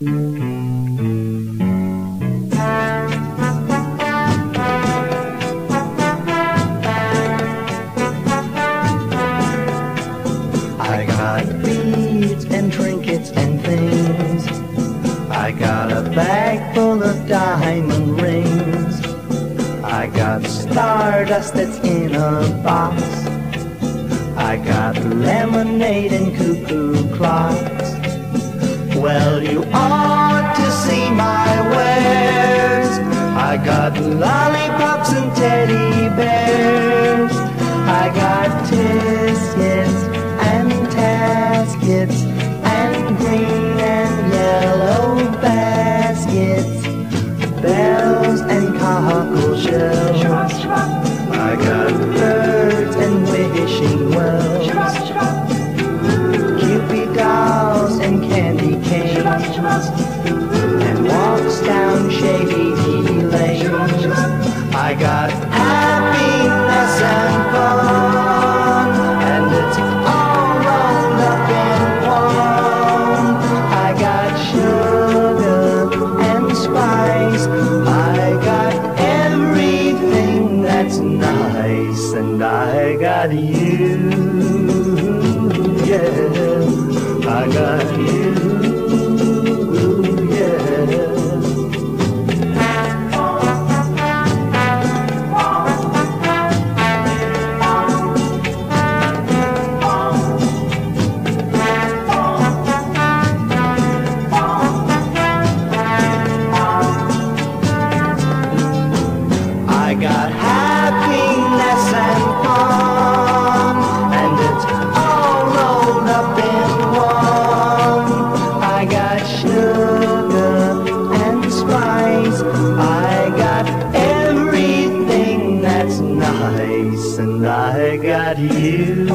I got beads and trinkets and things. I got a bag full of diamond rings. I got stardust that's in a box. I got lemonade and cuckoo clocks. Got lollipops and teddy bears. I got tiskets and taskets and green and yellow baskets, bells and cockle shells. I got birds and wishing wells, Cupid dolls and candy canes, and walks down shady. I got happiness and fun, and it's all rolled up in one. I got sugar and spice. I got everything that's nice, and I got you. Yeah, I got I got happiness and fun, and it's all rolled up in one. I got sugar and spice. I got everything that's nice, and I got you.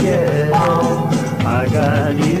Yeah, I got you.